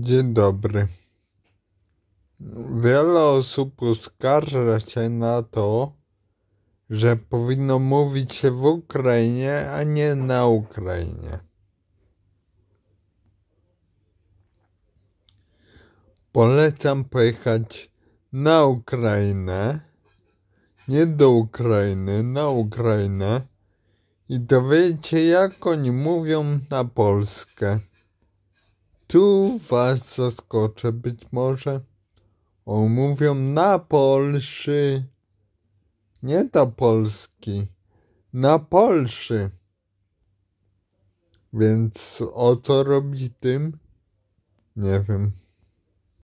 Dzień dobry. Wiele osób uskarża się na to, że powinno mówić się w Ukrainie, a nie na Ukrainie. Polecam pojechać na Ukrainę, nie do Ukrainy, na Ukrainę i dowiedzieć się, jak oni mówią na Polskę. Tu was zaskoczę być może. O, mówią na Polszy. Nie do Polski. Na Polszy. Więc o co robić tym? Nie wiem.